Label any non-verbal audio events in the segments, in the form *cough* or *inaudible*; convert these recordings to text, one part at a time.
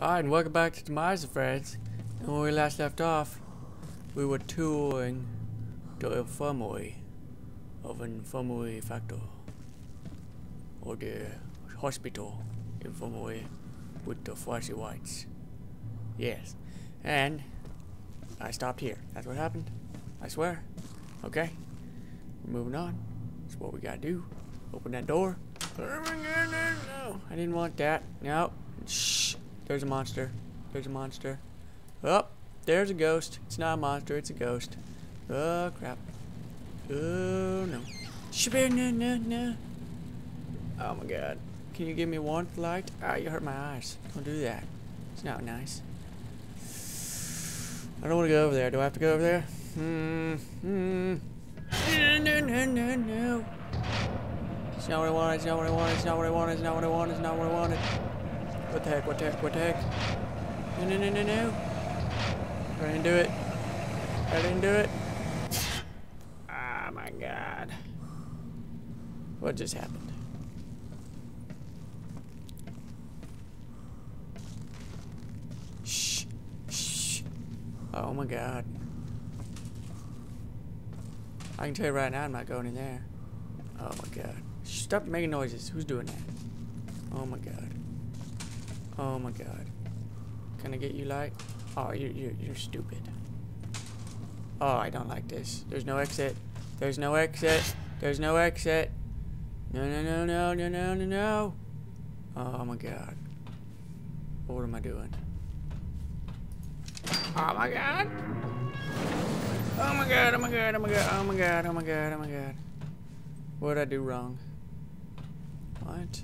Alright, and welcome back to Demise Friends. And when we last left off, we were touring the infirmary of an infirmary factor. Or the hospital infirmary with the flashy whites. Yes. And I stopped here. That's what happened. I swear. Okay. We're moving on. That's what we gotta do. Open that door. I didn't want that. No. Shh. There's a monster. There's a monster. Oh, there's a ghost. It's not a monster, it's a ghost. Oh, crap. Oh, no. Shabir, no, no, no. Oh my god. Can you give me warmth light? Ah, you hurt my eyes. Don't do that. It's not nice. I don't want to go over there. Do I have to go over there? Hmm. Hmm. No, no, no, no, no. It's not what I wanted. It's not what I wanted. It's not what I wanted. It's not what I wanted. It's not what I wanted. What the heck? What the heck? What the heck? No, no, no, no, no. I didn't do it. I didn't do it. Oh my god. What just happened? Shh. Shh. Oh my god. I can tell you right now I'm not going in there. Oh my god. Stop making noises. Who's doing that? Oh my god. Oh my god. Can I get you light? Oh, you're, you're, you're stupid. Oh, I don't like this. There's no exit. There's no exit. There's no exit. No, no, no, no, no, no, no, no. Oh my god. What am I doing? Oh my god. Oh my god, oh my god, oh my god, oh my god, oh my god, oh my god. What did I do wrong? What?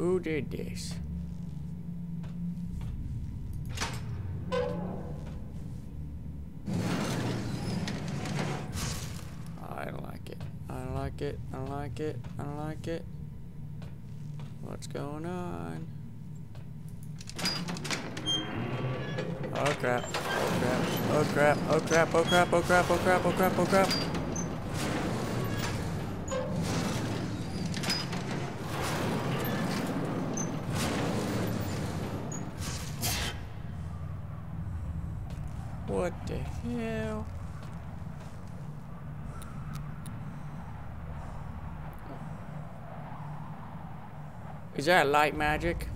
Who did this? I don't like it. I don't like it. I don't like it. I don't like it. What's going on? Oh crap. Oh crap. Oh crap. Oh crap. Oh crap. Oh crap. Oh crap. Oh crap. Oh crap. What the hell? Is that light magic?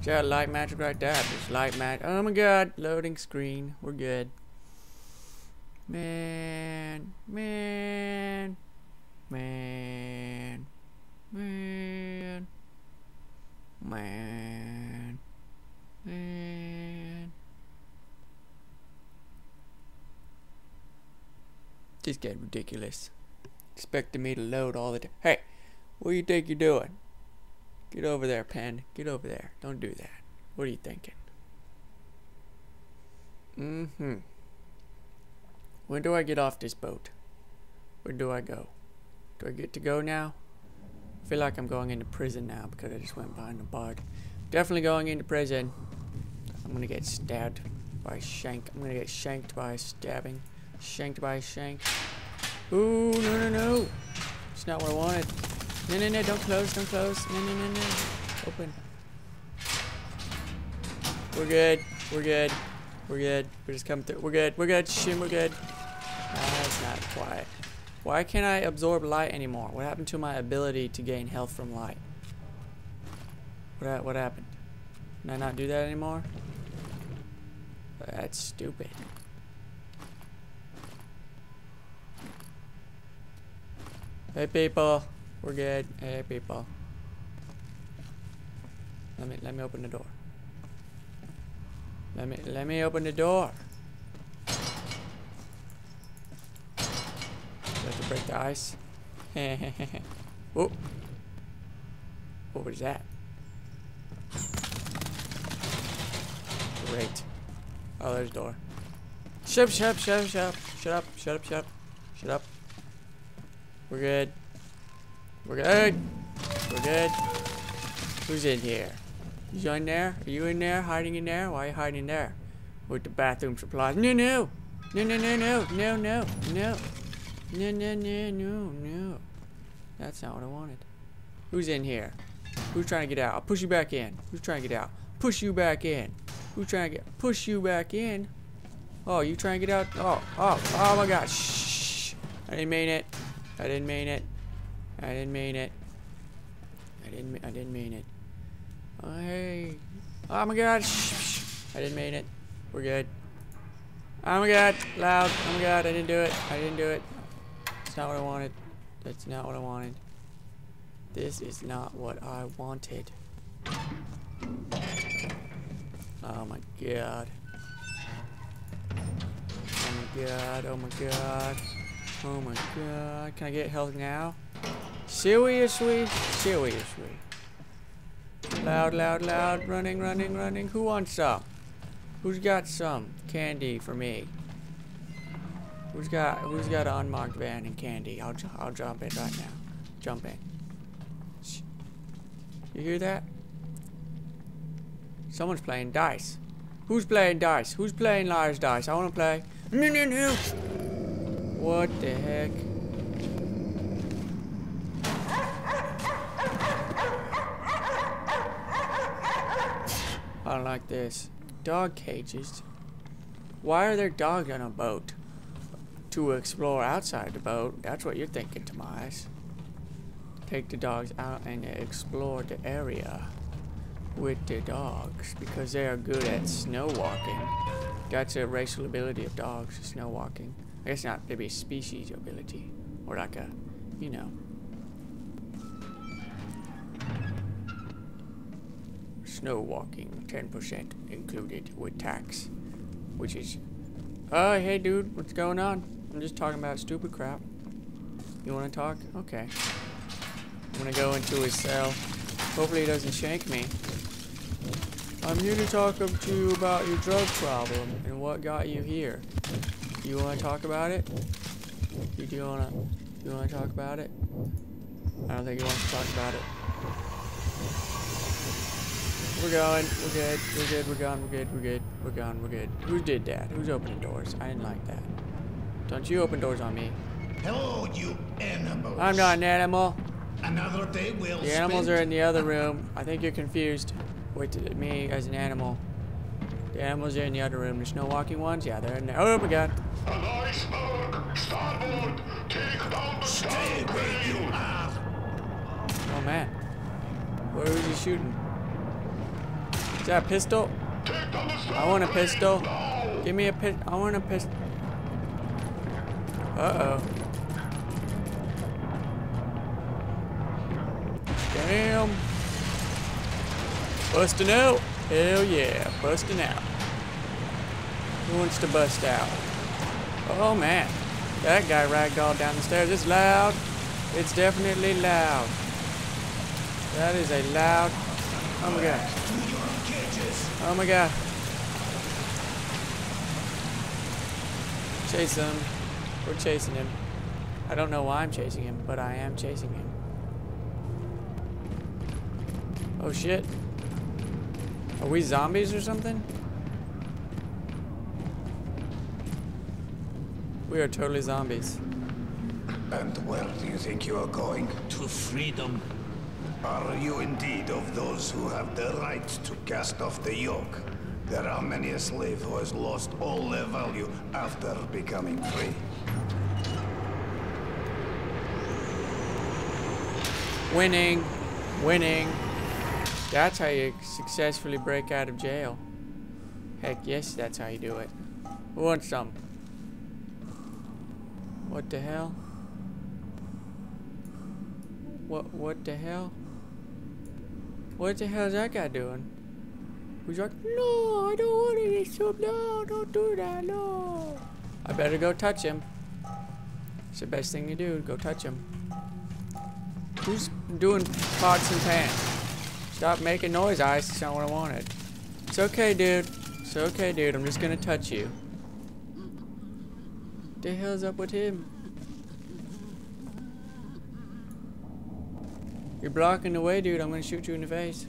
Is that light magic right there? Just light magic. Oh my god, loading screen. We're good. Man, man, man, man, man, man. Just getting ridiculous. Expecting me to load all the time. Hey, what do you think you're doing? Get over there, Pen. Get over there. Don't do that. What are you thinking? Mm-hmm. When do I get off this boat? Where do I go? Do I get to go now? I feel like I'm going into prison now because I just went behind the bar. Definitely going into prison. I'm gonna get stabbed by shank. I'm gonna get shanked by stabbing. Shanked by shank. Ooh, no, no, no. It's not what I wanted. No, no, no, don't close, don't close. No, no, no, no. Open. We're good. We're good. We're good. We're just coming through. We're good. We're good. Shim, we're good. That's not quiet. Why can't I absorb light anymore? What happened to my ability to gain health from light? What, what happened? Can I not do that anymore? That's stupid. Hey people. We're good. Hey people. Let me let me open the door. Let me let me open the door. have to break the ice. *laughs* Whoop. What was that? Great. Oh, there's a door. Shut up, shut up, shut up, shut up, shut up, shut up, shut up. We're good. We're good. We're good. Who's in here? You in there? Are you in there? Hiding in there? Why are you hiding there? With the bathroom supplies. No, no. No, no, no, no. No, no. No. No, no, no, no, no. That's not what I wanted. Who's in here? Who's trying to get out? I'll push you back in. Who's trying to get out? Push you back in. Who's trying to get push you back in? Oh, you trying to get out? Oh, oh, oh my gosh. Shh. I didn't mean it. I didn't mean it. I didn't mean it. I didn't I didn't mean it. Oh hey. Oh my god. I didn't mean it. We're good. Oh my god. Loud. Oh my god. I didn't do it. I didn't do it. It's not what I wanted. That's not what I wanted. This is not what I wanted. Oh my god. Oh my god, oh my god. Oh my god. Can I get health now? Seriously? Seriously. Loud, loud, loud. Running, running, running. Who wants some? Who's got some candy for me? Who's got who's got an unmarked van and candy? I'll I'll jump in right now. Jump in. You hear that? Someone's playing dice. Who's playing dice? Who's playing liar's dice? I want to play. No, no, no. What the heck? Like this. Dog cages. Why are there dogs on a boat? To explore outside the boat. That's what you're thinking, Tomas. Take the dogs out and explore the area with the dogs because they are good at snow walking. That's a racial ability of dogs, snow walking. I guess not, maybe a species ability. Or like a, you know. Snow walking, 10% included with tax. Which is, oh, hey dude, what's going on? I'm just talking about stupid crap. You wanna talk? Okay. I'm gonna go into his cell. Hopefully he doesn't shank me. I'm here to talk to you about your drug problem and what got you here. You want to talk about it? You do want to? You want to talk about it? I don't think he wants to talk about it. We're going. We're good. We're good. We're gone. We're good. We're good. We're gone. We're good. Who did that? Who's opening doors? I didn't like that. Don't you open doors on me. Hello, you animals. I'm not an animal. Another day will The animals are in the other room. I think you're confused. Wait, to me as an animal. The animals are in the other room. There's no walking ones? Yeah, they're in there. Oh my god. An iceberg! Starboard! Take down the Stay where you are. Oh man. Where is he shooting? Is that a pistol? I want a pistol. Give me a pistol. I want a pistol. Uh oh. Damn. Busting out. Hell yeah. Busting out. Who wants to bust out? Oh man. That guy ragdolled down the stairs. It's loud. It's definitely loud. That is a loud. Oh my god. To your cages. Oh my god. Chase him. We're chasing him. I don't know why I'm chasing him, but I am chasing him. Oh shit. Are we zombies or something? We are totally zombies. And where do you think you are going? to freedom. Are you indeed of those who have the right to cast off the yoke? There are many a slave who has lost all their value after becoming free. Winning. Winning. That's how you successfully break out of jail. Heck yes, that's how you do it. Who wants some? What the hell? What what the hell? What the hell is that guy doing? He's like, no, I don't want any soup. No, don't do that. No. I better go touch him. It's the best thing to do. Go touch him. Who's doing pots and pans? Stop making noise, Ice. It's not what I wanted. It's okay, dude. It's okay, dude. I'm just gonna touch you. The hell's up with him? You're blocking the way, dude. I'm gonna shoot you in the face.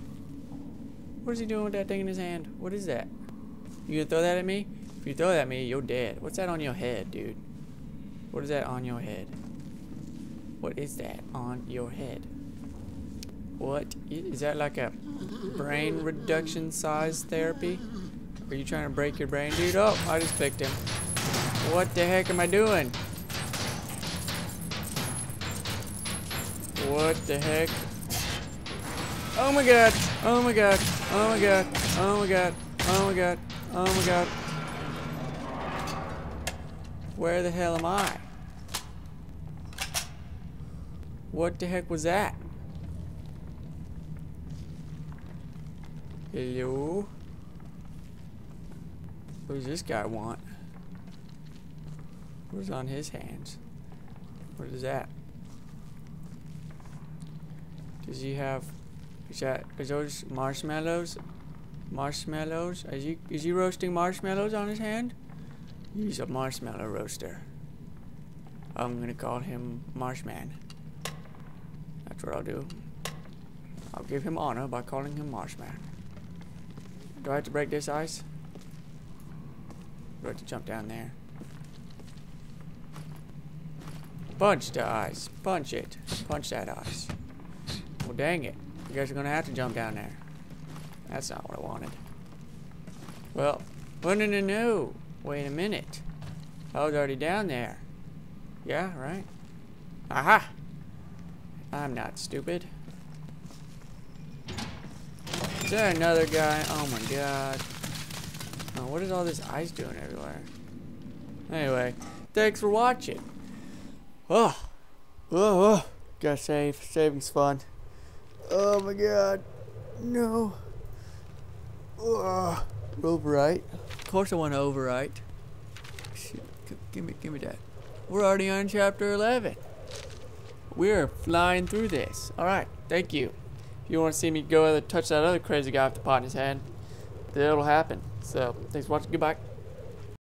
What is he doing with that thing in his hand? What is that? You gonna throw that at me? If you throw that at me, you're dead. What's that on your head, dude? What is that on your head? What is that on your head? What is that like a brain reduction size therapy? Are you trying to break your brain, dude? Oh, I just picked him. What the heck am I doing? What the heck? Oh my god! Oh my god! Oh my god! Oh my god! Oh my god! Oh my god! Where the hell am I? What the heck was that? Hello? What does this guy want? What's on his hands? What is that? Does he have? Is that? Is those marshmallows? Marshmallows? Is he? Is he roasting marshmallows on his hand? He's a marshmallow roaster. I'm gonna call him Marshman. That's what I'll do. I'll give him honor by calling him Marshman. Do I have to break this ice? Do I have to jump down there? Punch the ice. Punch it. Punch that ice. Well, dang it. You guys are gonna have to jump down there. That's not what I wanted. Well, oh, no, no, no. Wait a minute. I was already down there. Yeah, right? Aha! I'm not stupid. Is there another guy? Oh my god. Oh, what is all this ice doing everywhere? Anyway, thanks for watching. Oh, oh, oh. Gotta save. Saving's fun. Oh my god. No. Oh. Overwrite. Of course I want to overwrite. Shoot, g- give me, give me that. We're already on chapter 11. We're flying through this. All right, thank you. If you want to see me go and touch that other crazy guy with the pot in his hand, that'll happen. So, thanks for watching. Goodbye.